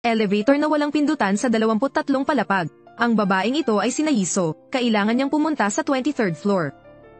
Elevator na walang pindutan sa 23 palapag. Ang babaeng ito ay sina Yiso, kailangan niyang pumunta sa 23rd floor.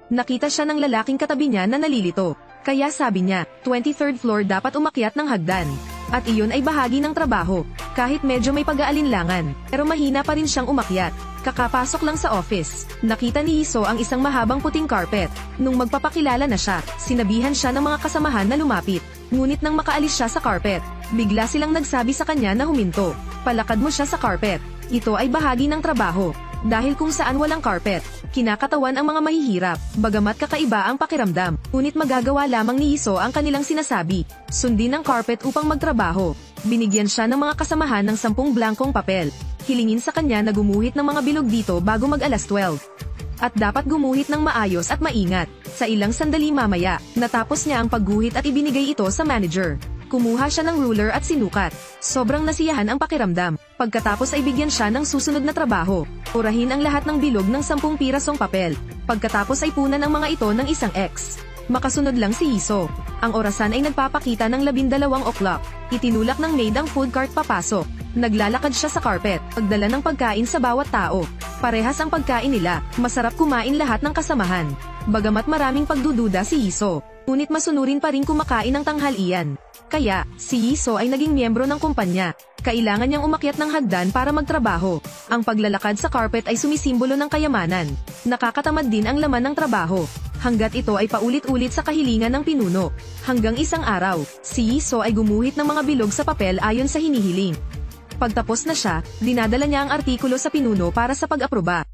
Nakita siya ng lalaking katabi niya na nalilito. Kaya sabi niya, 23rd floor dapat umakyat ng hagdan. At iyon ay bahagi ng trabaho. Kahit medyo may pag-aalinlangan, pero mahina pa rin siyang umakyat. Kakapasok lang sa office. Nakita ni Hiso ang isang mahabang puting carpet. Nung magpapakilala na siya, sinabihan siya ng mga kasamahan na lumapit. Ngunit nang makaalis siya sa carpet, bigla silang nagsabi sa kanya na huminto. Palakad mo siya sa carpet. Ito ay bahagi ng trabaho. Dahil kung saan walang carpet, kinakatawan ang mga mahihirap, bagamat kakaiba ang pakiramdam. Ngunit magagawa lamang ni Hiso ang kanilang sinasabi. Sundin ang carpet upang magtrabaho. Binigyan siya ng mga kasamahan ng sampung blankong papel. Hilingin sa kanya na gumuhit ng mga bilog dito bago mag alas 12. At dapat gumuhit ng maayos at maingat. Sa ilang sandali mamaya, natapos niya ang pagguhit at ibinigay ito sa manager. Kumuha siya ng ruler at sinukat. Sobrang nasiyahan ang pakiramdam. Pagkatapos ay bigyan siya ng susunod na trabaho. Urahin ang lahat ng bilog ng sampung pirasong papel. Pagkatapos ay punan ang mga ito ng isang X. Makasunod lang si Iso. Ang orasan ay nagpapakita ng labindalawang o'clock. Itinulak ng maid ang food cart papasok. Naglalakad siya sa carpet, pagdala ng pagkain sa bawat tao. Parehas ang pagkain nila, masarap kumain lahat ng kasamahan. Bagamat maraming pagdududa si Iso, ngunit masunurin pa rin kumakain ng tanghalian. Kaya, si Iso ay naging miyembro ng kumpanya. Kailangan niyang umakyat ng hagdan para magtrabaho. Ang paglalakad sa carpet ay sumisimbolo ng kayamanan. Nakakatamad din ang laman ng trabaho. Hanggat ito ay paulit-ulit sa kahilingan ng pinuno. Hanggang isang araw, si Iso ay gumuhit ng mga bilog sa papel ayon sa hinihiling. Pagtapos na siya, dinadala niya ang artikulo sa pinuno para sa pag-aproba.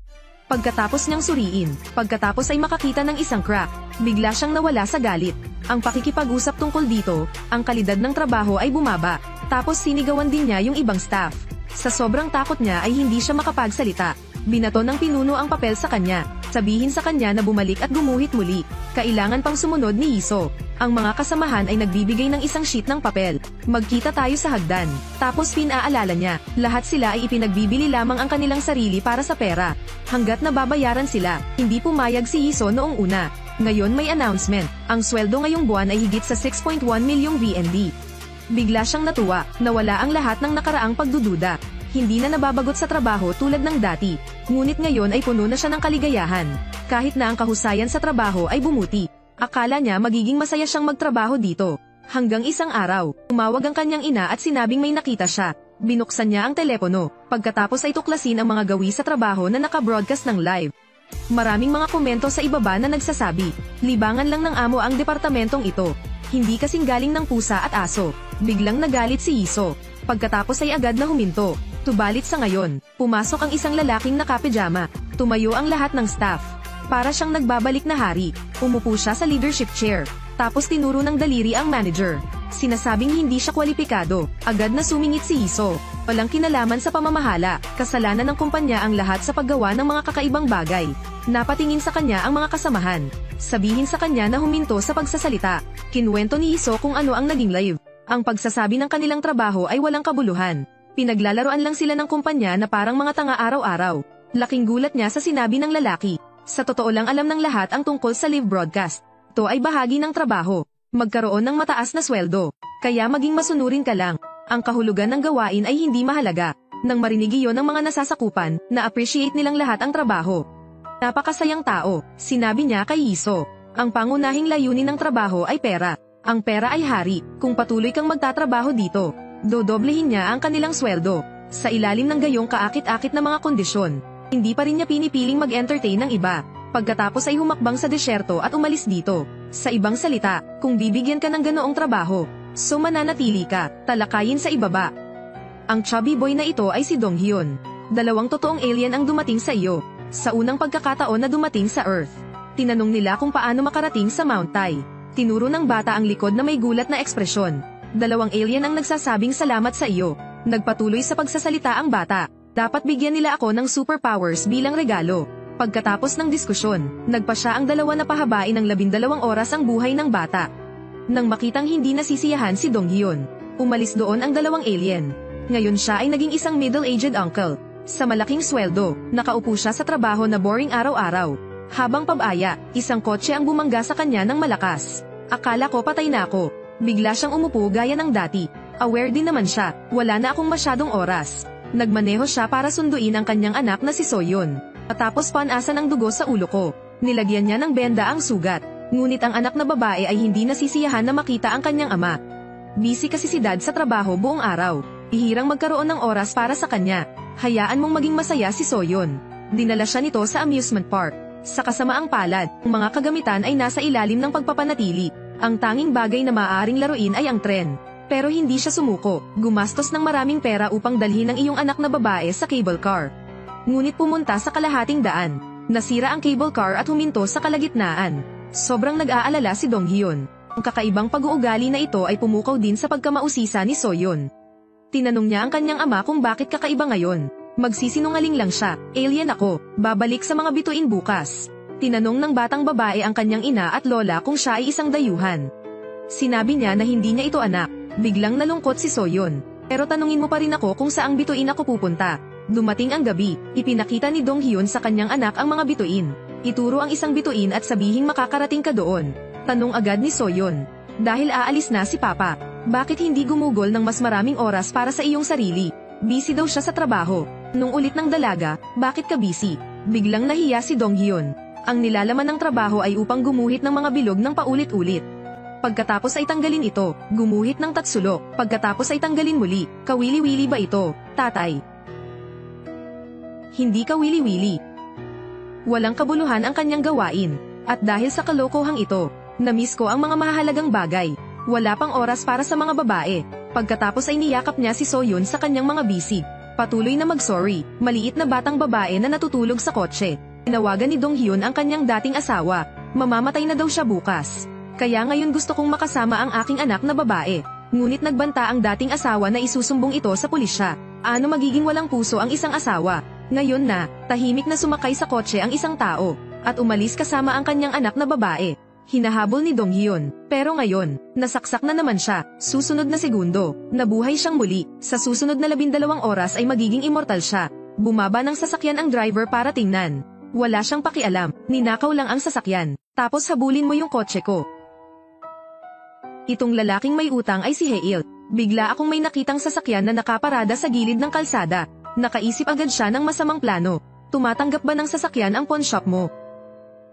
Pagkatapos niyang suriin, pagkatapos ay makakita ng isang crack, bigla siyang nawala sa galit. Ang pakikipag-usap tungkol dito, ang kalidad ng trabaho ay bumaba, tapos sinigawan din niya yung ibang staff. Sa sobrang takot niya ay hindi siya makapagsalita. Binato ng pinuno ang papel sa kanya. Sabihin sa kanya na bumalik at gumuhit muli. Kailangan pang sumunod ni Iso. Ang mga kasamahan ay nagbibigay ng isang sheet ng papel. Magkita tayo sa hagdan. Tapos pinaalala niya, lahat sila ay ipinagbibili lamang ang kanilang sarili para sa pera. Hanggat nababayaran sila, hindi pumayag si Iso noong una. Ngayon may announcement, ang sweldo ngayong buwan ay higit sa 6.1 milyong VND. Bigla siyang natuwa, nawala ang lahat ng nakaraang pagdududa. Hindi na nababagot sa trabaho tulad ng dati. Ngunit ngayon ay puno na siya ng kaligayahan. Kahit na ang kahusayan sa trabaho ay bumuti. Akala niya magiging masaya siyang magtrabaho dito. Hanggang isang araw, tumawag ang kanyang ina at sinabing may nakita siya. Binuksan niya ang telepono. Pagkatapos ay tuklasin ang mga gawi sa trabaho na naka-broadcast ng live. Maraming mga komento sa ibaba na nagsasabi, libangan lang ng amo ang departamentong ito. Hindi kasing galing ng pusa at aso. Biglang nagalit si Iso. Pagkatapos ay agad na huminto. Tubalit sa ngayon, pumasok ang isang lalaking nakapijama. Tumayo ang lahat ng staff. Para siyang nagbabalik na hari. Umupo siya sa leadership chair. Tapos tinuro ng daliri ang manager. Sinasabing hindi siya kwalipikado. Agad na sumingit si Iso. Walang kinalaman sa pamamahala. Kasalanan ng kumpanya ang lahat sa paggawa ng mga kakaibang bagay. Napatingin sa kanya ang mga kasamahan. Sabihin sa kanya na huminto sa pagsasalita. Kinwento ni Iso kung ano ang naging live. Ang pagsasabi ng kanilang trabaho ay walang kabuluhan. Pinaglalaroan lang sila ng kumpanya na parang mga tanga araw-araw. Laking gulat niya sa sinabi ng lalaki. Sa totoo lang alam ng lahat ang tungkol sa live broadcast. Ito ay bahagi ng trabaho. Magkaroon ng mataas na sweldo. Kaya maging masunurin ka lang. Ang kahulugan ng gawain ay hindi mahalaga. Nang marinig iyon ng mga nasasakupan, na-appreciate nilang lahat ang trabaho. Napakasayang tao, sinabi niya kay Iso. Ang pangunahing layunin ng trabaho ay pera. Ang pera ay hari, kung patuloy kang magtatrabaho dito. Dodoblehin niya ang kanilang sweldo. Sa ilalim ng gayong kaakit-akit na mga kondisyon, hindi pa rin niya pinipiling mag-entertain ng iba. Pagkatapos ay humakbang sa desyerto at umalis dito. Sa ibang salita, kung bibigyan ka ng ganoong trabaho, so mananatili ka, talakayin sa ibaba. Ang chubby boy na ito ay si Dong Hyun. Dalawang totoong alien ang dumating sa iyo. Sa unang pagkakataon na dumating sa Earth. Tinanong nila kung paano makarating sa Mount Tai. Tinuro ng bata ang likod na may gulat na ekspresyon. Dalawang alien ang nagsasabing salamat sa iyo. Nagpatuloy sa pagsasalita ang bata. Dapat bigyan nila ako ng superpowers bilang regalo. Pagkatapos ng diskusyon, nagpa siya ang dalawa na pahabain ng labindalawang oras ang buhay ng bata. Nang makitang hindi nasisiyahan si Dong Hyun, umalis doon ang dalawang alien. Ngayon siya ay naging isang middle-aged uncle. Sa malaking sweldo, nakaupo siya sa trabaho na boring araw-araw. Habang pabaya, isang kotse ang bumangga sa kanya ng malakas. Akala ko patay na ako. Bigla siyang umupo gaya ng dati. Aware din naman siya, wala na akong masyadong oras. Nagmaneho siya para sunduin ang kanyang anak na si Soyon. Matapos panasan ang dugo sa ulo ko, nilagyan niya ng benda ang sugat. Ngunit ang anak na babae ay hindi nasisiyahan na makita ang kanyang ama. Busy kasi si dad sa trabaho buong araw. Ihirang magkaroon ng oras para sa kanya. Hayaan mong maging masaya si Soyon. Dinala siya nito sa amusement park. Sa kasamaang palad, ang mga kagamitan ay nasa ilalim ng pagpapanatili. Ang tanging bagay na maaaring laruin ay ang tren. Pero hindi siya sumuko, gumastos ng maraming pera upang dalhin ang iyong anak na babae sa cable car. Ngunit pumunta sa kalahating daan. Nasira ang cable car at huminto sa kalagitnaan. Sobrang nag-aalala si Dong Hyun. Ang kakaibang pag-uugali na ito ay pumukaw din sa pagkamausisa ni Soyon. Tinanong niya ang kanyang ama kung bakit kakaiba ngayon. Magsisinungaling lang siya, alien ako, babalik sa mga bituin bukas. Tinanong ng batang babae ang kanyang ina at lola kung siya ay isang dayuhan. Sinabi niya na hindi niya ito anak, biglang nalungkot si Soyon. Pero tanungin mo pa rin ako kung saang bituin ako pupunta. Dumating ang gabi, ipinakita ni Dong Hyun sa kanyang anak ang mga bituin. Ituro ang isang bituin at sabihing makakarating ka doon. Tanong agad ni Soyon. Dahil aalis na si Papa, bakit hindi gumugol ng mas maraming oras para sa iyong sarili? Busy daw siya sa trabaho. Nung ulit ng dalaga, bakit ka busy? Biglang nahiya si Dong Hyun. Ang nilalaman ng trabaho ay upang gumuhit ng mga bilog ng paulit-ulit. Pagkatapos ay tanggalin ito, gumuhit ng tatsulok. Pagkatapos ay tanggalin muli, kawili-wili ba ito, tatay? Hindi kawili-wili. Walang kabuluhan ang kanyang gawain. At dahil sa kalokohang ito, namiss ko ang mga mahalagang bagay. Wala pang oras para sa mga babae. Pagkatapos ay niyakap niya si Soyun sa kanyang mga bisig. Patuloy na mag-sorry, maliit na batang babae na natutulog sa kotse. Tinawagan ni Dong Hyun ang kanyang dating asawa. Mamamatay na daw siya bukas. Kaya ngayon gusto kong makasama ang aking anak na babae. Ngunit nagbanta ang dating asawa na isusumbong ito sa pulisya. Ano magiging walang puso ang isang asawa? Ngayon na, tahimik na sumakay sa kotse ang isang tao, at umalis kasama ang kanyang anak na babae. Hinahabol ni Dong Hyun. Pero ngayon, nasaksak na naman siya. Susunod na segundo, nabuhay siyang muli. Sa susunod na labindalawang oras ay magiging immortal siya. Bumaba ng sasakyan ang driver para tingnan. Wala siyang pakialam, ninakaw lang ang sasakyan. Tapos habulin mo yung kotse ko. Itong lalaking may utang ay si Heil. Bigla akong may nakitang sasakyan na nakaparada sa gilid ng kalsada. Nakaisip agad siya ng masamang plano. Tumatanggap ba ng sasakyan ang pawn shop mo?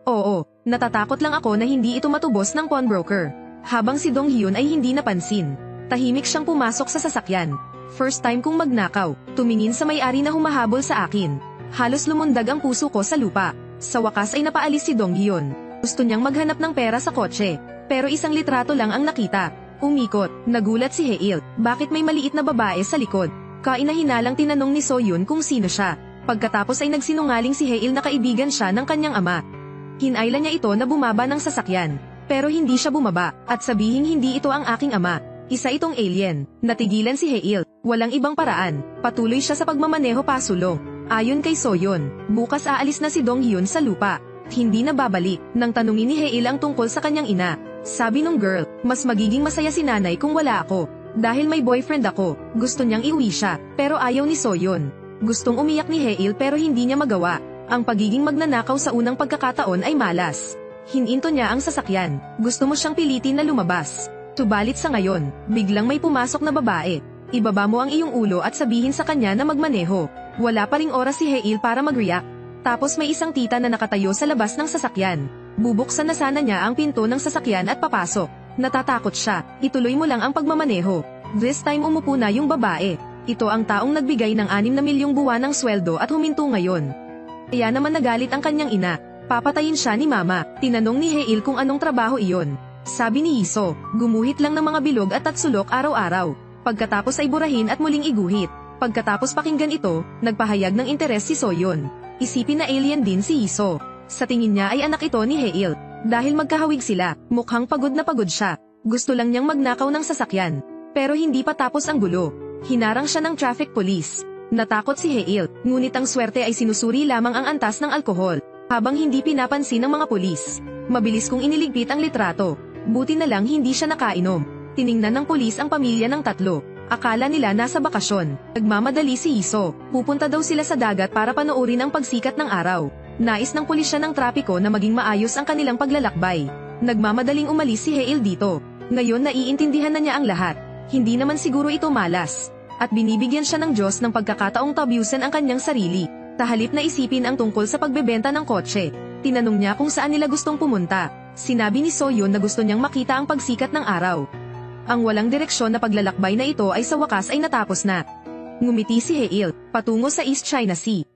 Oo, natatakot lang ako na hindi ito matubos ng pawnbroker. Habang si Dong Hyun ay hindi napansin. Tahimik siyang pumasok sa sasakyan. First time kong magnakaw, tumingin sa may-ari na humahabol sa akin. Halos lumundag ang puso ko sa lupa. Sa wakas ay napaalis si Dong Hyun. Gusto niyang maghanap ng pera sa kotse. Pero isang litrato lang ang nakita. Umikot, nagulat si Heil. Bakit may maliit na babae sa likod? Kainahinalang tinanong ni Soyun kung sino siya. Pagkatapos ay nagsinungaling si Heil na kaibigan siya ng kanyang ama. Hinayla niya ito na bumaba ng sasakyan. Pero hindi siya bumaba, at sabihing hindi ito ang aking ama. Isa itong alien. Natigilan si Heil. Walang ibang paraan. Patuloy siya sa pagmamaneho pasulong. Ayon kay Soyon, bukas aalis na si Dong Hyun sa lupa. Hindi na babalik, nang tanungin ni Heil ang tungkol sa kanyang ina. Sabi nung girl, mas magiging masaya si nanay kung wala ako. Dahil may boyfriend ako, gusto niyang iuwi siya, pero ayaw ni Soyon. Gustong umiyak ni Heil pero hindi niya magawa. Ang pagiging magnanakaw sa unang pagkakataon ay malas. Hininto niya ang sasakyan. Gusto mo siyang pilitin na lumabas. Subalit sa ngayon, biglang may pumasok na babae. Ibaba mo ang iyong ulo at sabihin sa kanya na magmaneho. Wala pa ring oras si Heil para mag-react. Tapos may isang tita na nakatayo sa labas ng sasakyan. Bubuksan na sana niya ang pinto ng sasakyan at papasok. Natatakot siya. Ituloy mo lang ang pagmamaneho. This time umupo na yung babae. Ito ang taong nagbigay ng 6 na milyong buwan ng sweldo at huminto ngayon. Kaya naman nagalit ang kanyang ina. Papatayin siya ni mama. Tinanong ni Heil kung anong trabaho iyon. Sabi ni Iso, gumuhit lang ng mga bilog at tatsulok araw-araw. Pagkatapos ay burahin at muling iguhit. Pagkatapos pakinggan ito, nagpahayag ng interes si Soyon. Isipin na alien din si Iso. Sa tingin niya ay anak ito ni Heil. Dahil magkahawig sila, mukhang pagod na pagod siya. Gusto lang niyang magnakaw ng sasakyan. Pero hindi pa tapos ang gulo. Hinarang siya ng traffic police. Natakot si Heil, ngunit ang swerte ay sinusuri lamang ang antas ng alkohol, habang hindi pinapansin ng mga pulis. Mabilis kong iniligpit ang litrato. Buti na lang hindi siya nakainom. Tiningnan ng pulis ang pamilya ng tatlo. Akala nila nasa bakasyon. Nagmamadali si Iso. Pupunta daw sila sa dagat para panoorin ang pagsikat ng araw. Nais ng pulisya ng trapiko na maging maayos ang kanilang paglalakbay. Nagmamadaling umalis si Hale dito. Ngayon naiintindihan na niya ang lahat. Hindi naman siguro ito malas. At binibigyan siya ng Diyos ng pagkakataong tabyusan ang kanyang sarili. Tahalip na isipin ang tungkol sa pagbebenta ng kotse. Tinanong niya kung saan nila gustong pumunta. Sinabi ni Soyon na gusto niyang makita ang pagsikat ng araw. Ang walang direksyon na paglalakbay na ito ay sa wakas ay natapos na. Ngumiti si Heil, patungo sa East China Sea.